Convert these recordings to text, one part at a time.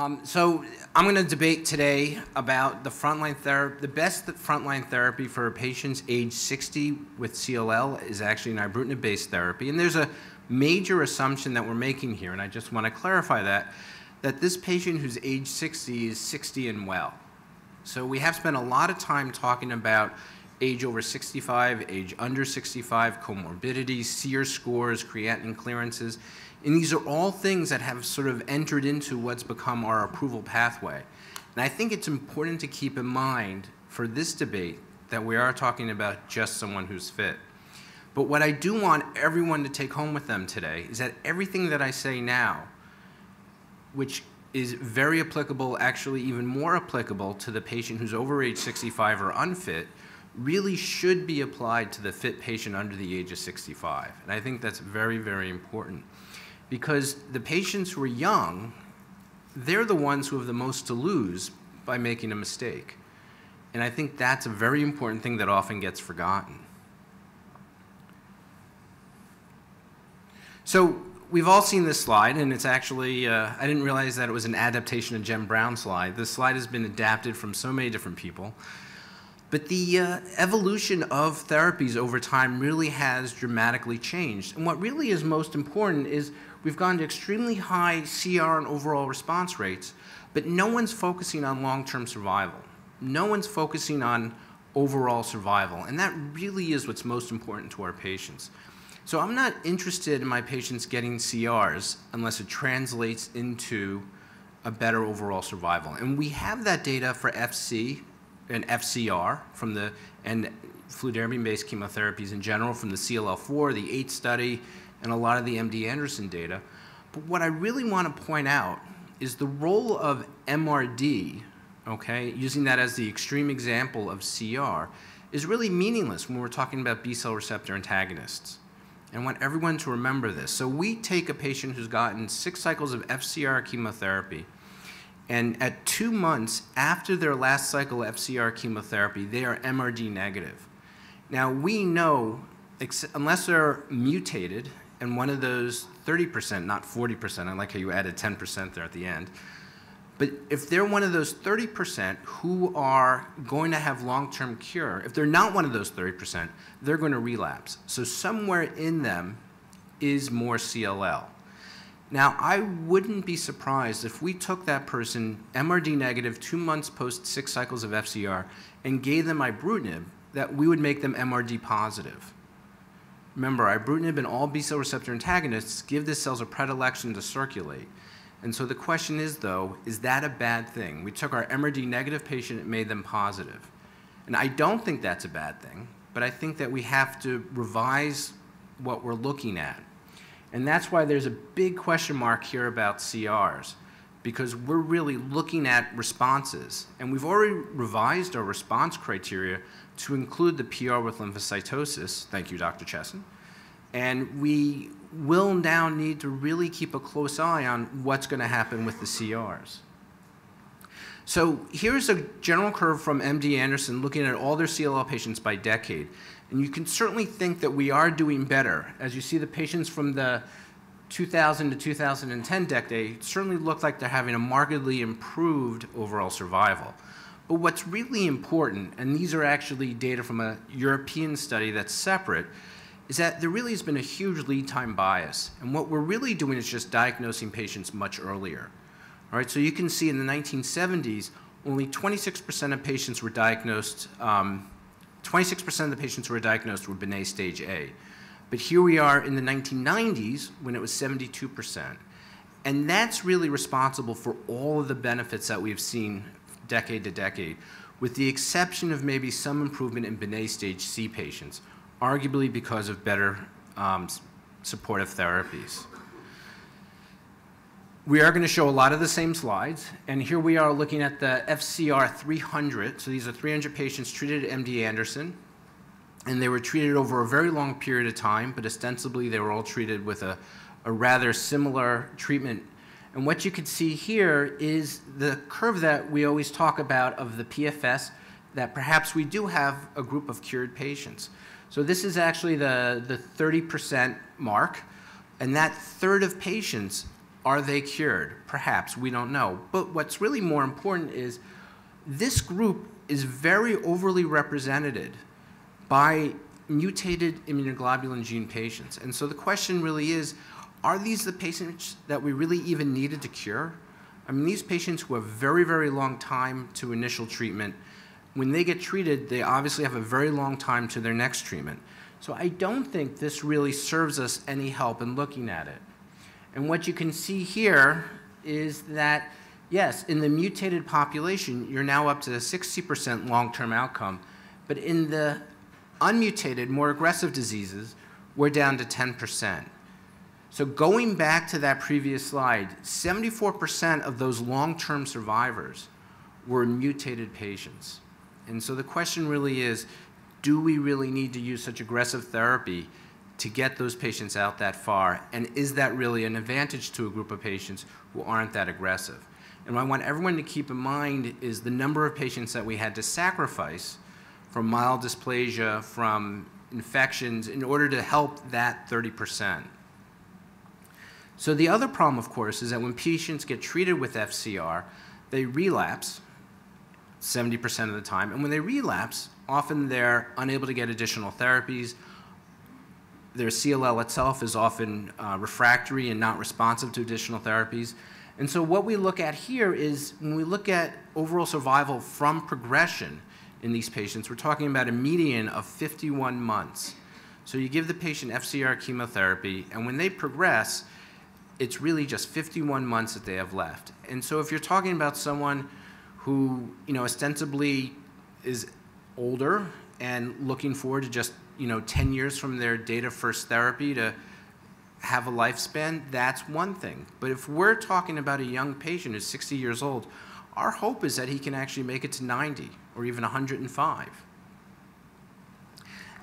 Um, so I'm going to debate today about the frontline therapy. The best frontline therapy for a patients age 60 with CLL is actually an ibrutinib-based therapy. And there's a major assumption that we're making here, and I just want to clarify that, that this patient who's age 60 is 60 and well. So we have spent a lot of time talking about age over 65, age under 65, comorbidities, CIRS scores, creatinine clearances. And these are all things that have sort of entered into what's become our approval pathway. And I think it's important to keep in mind for this debate that we are talking about just someone who's fit. But what I do want everyone to take home with them today is that everything that I say now, which is very applicable, actually even more applicable to the patient who's over age 65 or unfit, really should be applied to the fit patient under the age of 65. And I think that's very, very important because the patients who are young, they're the ones who have the most to lose by making a mistake. And I think that's a very important thing that often gets forgotten. So we've all seen this slide, and it's actually, uh, I didn't realize that it was an adaptation of Jen Brown's slide. This slide has been adapted from so many different people. But the uh, evolution of therapies over time really has dramatically changed. And what really is most important is we've gone to extremely high CR and overall response rates, but no one's focusing on long-term survival. No one's focusing on overall survival, and that really is what's most important to our patients. So I'm not interested in my patients getting CRs unless it translates into a better overall survival. And we have that data for FC and FCR from the, and fludarabine-based chemotherapies in general from the CLL4, the 8 study, and a lot of the MD Anderson data. But what I really want to point out is the role of MRD, okay, using that as the extreme example of CR, is really meaningless when we're talking about B cell receptor antagonists. And I want everyone to remember this. So we take a patient who's gotten six cycles of FCR chemotherapy, and at two months after their last cycle of FCR chemotherapy, they are MRD negative. Now we know, unless they're mutated and one of those 30%, not 40%, I like how you added 10% there at the end, but if they're one of those 30% who are going to have long-term cure, if they're not one of those 30%, they're going to relapse. So somewhere in them is more CLL. Now, I wouldn't be surprised if we took that person, MRD negative, two months post six cycles of FCR, and gave them ibrutinib, that we would make them MRD positive. Remember, ibrutinib and all B cell receptor antagonists give the cells a predilection to circulate. And so the question is, though, is that a bad thing? We took our MRD negative patient and made them positive. And I don't think that's a bad thing, but I think that we have to revise what we're looking at. And that's why there's a big question mark here about CRs, because we're really looking at responses. And we've already revised our response criteria to include the PR with lymphocytosis. Thank you, Dr. Cheson. And we will now need to really keep a close eye on what's going to happen with the CRs. So here's a general curve from MD Anderson looking at all their CLL patients by decade. And you can certainly think that we are doing better. As you see the patients from the 2000 to 2010 decade certainly look like they're having a markedly improved overall survival. But what's really important, and these are actually data from a European study that's separate, is that there really has been a huge lead time bias. And what we're really doing is just diagnosing patients much earlier. All right, so you can see in the 1970s, only 26% of patients were diagnosed, 26% um, of the patients who were diagnosed were Binet stage A. But here we are in the 1990s when it was 72%. And that's really responsible for all of the benefits that we've seen decade to decade, with the exception of maybe some improvement in Binet stage C patients, arguably because of better um, supportive therapies. We are going to show a lot of the same slides, and here we are looking at the FCR 300. So these are 300 patients treated at MD Anderson, and they were treated over a very long period of time, but ostensibly they were all treated with a, a rather similar treatment. And what you can see here is the curve that we always talk about of the PFS, that perhaps we do have a group of cured patients. So this is actually the, the 30% mark, and that third of patients Are they cured? Perhaps, we don't know. But what's really more important is this group is very overly represented by mutated immunoglobulin gene patients. And so the question really is, are these the patients that we really even needed to cure? I mean, these patients who have very, very long time to initial treatment, when they get treated, they obviously have a very long time to their next treatment. So I don't think this really serves us any help in looking at it. And what you can see here is that, yes, in the mutated population, you're now up to a 60% long-term outcome, but in the unmutated, more aggressive diseases, we're down to 10%. So going back to that previous slide, 74% of those long-term survivors were mutated patients. And so the question really is, do we really need to use such aggressive therapy to get those patients out that far? And is that really an advantage to a group of patients who aren't that aggressive? And what I want everyone to keep in mind is the number of patients that we had to sacrifice from myelodysplasia, from infections, in order to help that 30%. So the other problem, of course, is that when patients get treated with FCR, they relapse 70% of the time. And when they relapse, often they're unable to get additional therapies. Their CLL itself is often uh, refractory and not responsive to additional therapies. And so what we look at here is when we look at overall survival from progression in these patients, we're talking about a median of 51 months. So you give the patient FCR chemotherapy, and when they progress, it's really just 51 months that they have left. And so if you're talking about someone who, you know, ostensibly is older and looking forward to just, you know, 10 years from their date of first therapy to have a lifespan, that's one thing. But if we're talking about a young patient who's 60 years old, our hope is that he can actually make it to 90 or even 105.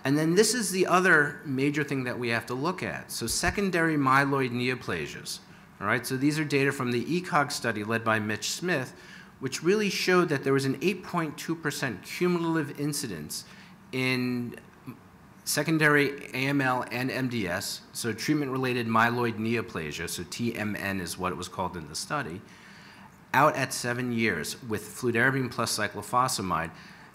And then this is the other major thing that we have to look at. So secondary myeloid neoplasias. All right, so these are data from the ECOG study led by Mitch Smith, which really showed that there was an 8.2% cumulative incidence in secondary AML and MDS, so treatment-related myeloid neoplasia, so TMN is what it was called in the study, out at seven years with fludarabine plus cyclophosphamide,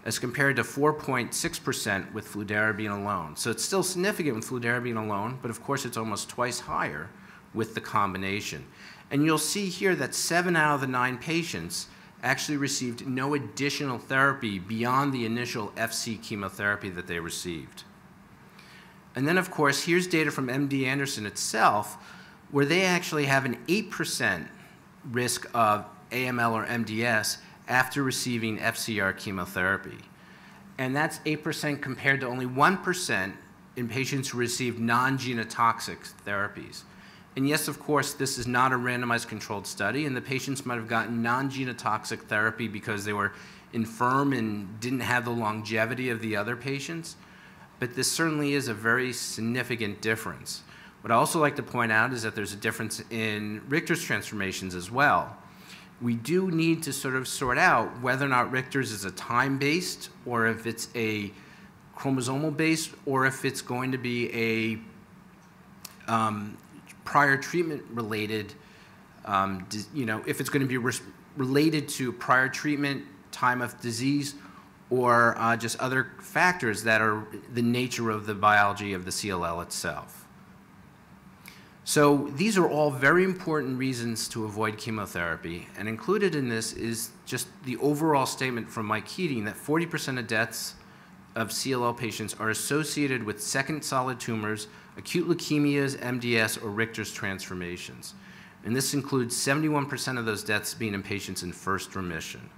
as compared to 4.6% with fludarabine alone. So it's still significant with fludarabine alone, but of course it's almost twice higher with the combination. And you'll see here that seven out of the nine patients actually received no additional therapy beyond the initial FC chemotherapy that they received. And then, of course, here's data from MD Anderson itself, where they actually have an 8% risk of AML or MDS after receiving FCR chemotherapy. And that's 8% compared to only 1% in patients who received non-genotoxic therapies. And yes, of course, this is not a randomized controlled study, and the patients might have gotten non-genotoxic therapy because they were infirm and didn't have the longevity of the other patients. But this certainly is a very significant difference. What I also like to point out is that there's a difference in Richter's transformations as well. We do need to sort of sort out whether or not Richter's is a time-based or if it's a chromosomal based or if it's going to be a um, prior treatment related, um, you know, if it's going to be re related to prior treatment, time of disease, or uh, just other factors that are the nature of the biology of the CLL itself. So these are all very important reasons to avoid chemotherapy, and included in this is just the overall statement from Mike Keating that 40% of deaths of CLL patients are associated with second solid tumors acute leukemias, MDS, or Richter's transformations. And this includes 71% of those deaths being in patients in first remission.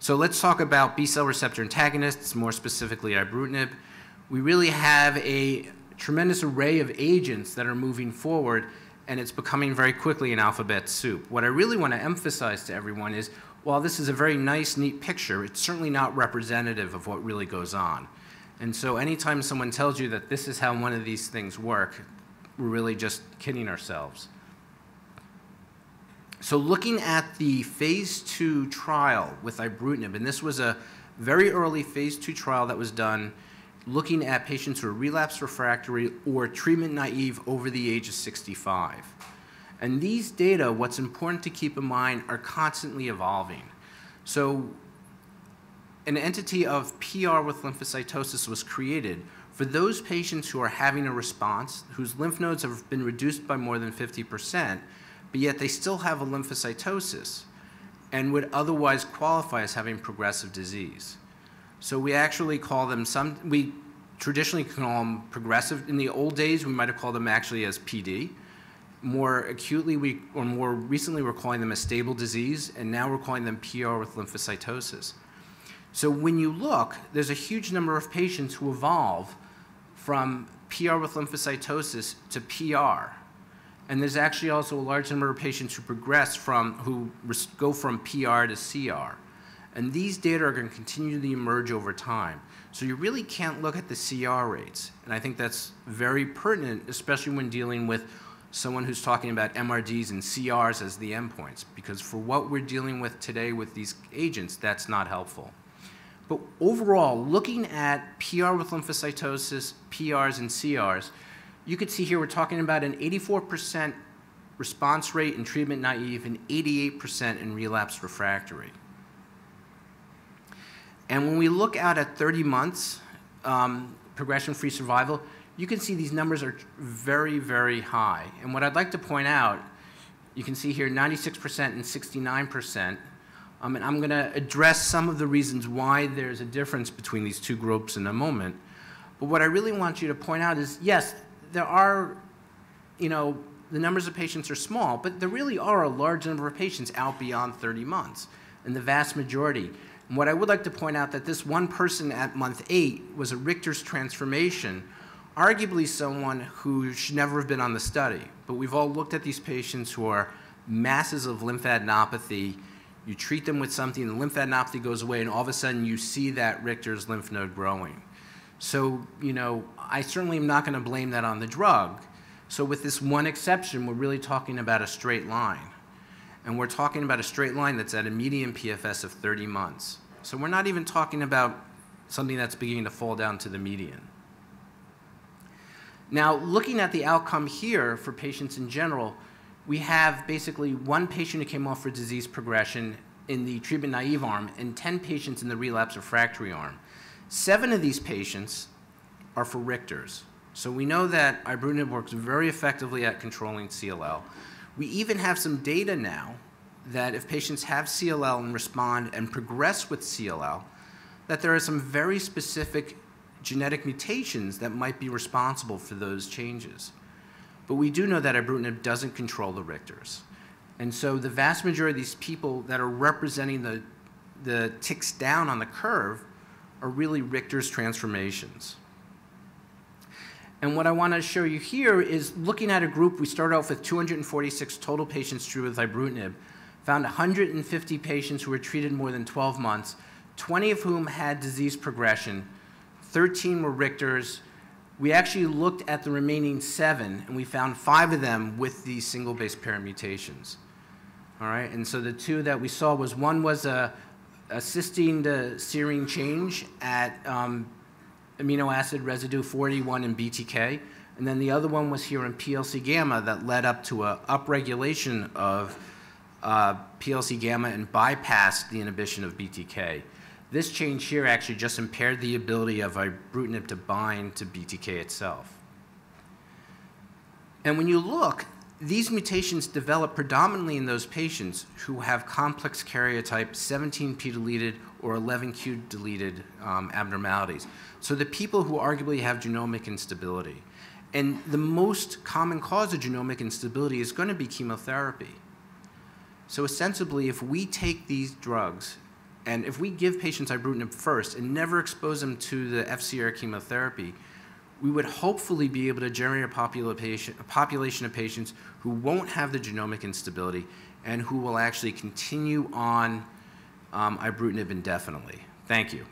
So let's talk about B-cell receptor antagonists, more specifically ibrutinib. We really have a tremendous array of agents that are moving forward, and it's becoming very quickly an alphabet soup. What I really want to emphasize to everyone is, while this is a very nice, neat picture, it's certainly not representative of what really goes on. And so anytime someone tells you that this is how one of these things work, we're really just kidding ourselves. So looking at the phase two trial with ibrutinib, and this was a very early phase two trial that was done looking at patients who are relapse refractory or treatment naive over the age of 65. And these data, what's important to keep in mind, are constantly evolving. So an entity of PR with lymphocytosis was created for those patients who are having a response, whose lymph nodes have been reduced by more than 50%, but yet they still have a lymphocytosis and would otherwise qualify as having progressive disease. So we actually call them some, we traditionally call them progressive. In the old days, we might have called them actually as PD. More acutely, we, or more recently, we're calling them a stable disease, and now we're calling them PR with lymphocytosis. So when you look, there's a huge number of patients who evolve from PR with lymphocytosis to PR. And there's actually also a large number of patients who progress from, who go from PR to CR. And these data are going to continue to emerge over time. So you really can't look at the CR rates. And I think that's very pertinent, especially when dealing with someone who's talking about MRDs and CRs as the endpoints, because for what we're dealing with today with these agents, that's not helpful. But overall, looking at PR with lymphocytosis, PRs, and CRs, you can see here we're talking about an 84% response rate in treatment naive and 88% in relapse refractory. And when we look out at 30 months, um, progression-free survival, you can see these numbers are very, very high. And what I'd like to point out, you can see here 96% and 69%. Um, and I'm going to address some of the reasons why there's a difference between these two groups in a moment. But what I really want you to point out is, yes, there are, you know, the numbers of patients are small, but there really are a large number of patients out beyond 30 months, and the vast majority. And what I would like to point out that this one person at month eight was a Richter's transformation, arguably someone who should never have been on the study. But we've all looked at these patients who are masses of lymphadenopathy. You treat them with something, the lymphadenopathy goes away, and all of a sudden you see that Richter's lymph node growing. So, you know, I certainly am not going to blame that on the drug. So with this one exception, we're really talking about a straight line. And we're talking about a straight line that's at a median PFS of 30 months. So we're not even talking about something that's beginning to fall down to the median. Now, looking at the outcome here for patients in general, we have basically one patient who came off for disease progression in the treatment naive arm and 10 patients in the relapse refractory arm. Seven of these patients are for Richter's. So we know that ibrutinib works very effectively at controlling CLL. We even have some data now that if patients have CLL and respond and progress with CLL, that there are some very specific genetic mutations that might be responsible for those changes. But we do know that ibrutinib doesn't control the Richters. And so the vast majority of these people that are representing the, the ticks down on the curve are really Richter's transformations. And what I want to show you here is looking at a group, we started off with 246 total patients treated with ibrutinib, found 150 patients who were treated more than 12 months, 20 of whom had disease progression, 13 were Richters. We actually looked at the remaining seven, and we found five of them with these single base pair mutations. All right, and so the two that we saw was one was a, cysteine to serine change at um, amino acid residue 41 in BTK. And then the other one was here in PLC gamma that led up to a upregulation of uh, PLC gamma and bypassed the inhibition of BTK. This change here actually just impaired the ability of ibrutinib to bind to BTK itself. And when you look, these mutations develop predominantly in those patients who have complex karyotype 17p deleted or 11q deleted um, abnormalities. So the people who arguably have genomic instability. And the most common cause of genomic instability is going to be chemotherapy. So ostensibly, if we take these drugs and if we give patients ibrutinib first and never expose them to the FCR chemotherapy, we would hopefully be able to generate a population, a population of patients who won't have the genomic instability and who will actually continue on um, ibrutinib indefinitely. Thank you.